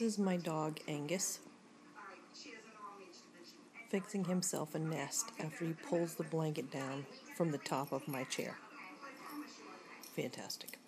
This is my dog Angus fixing himself a nest after he pulls the blanket down from the top of my chair. Fantastic.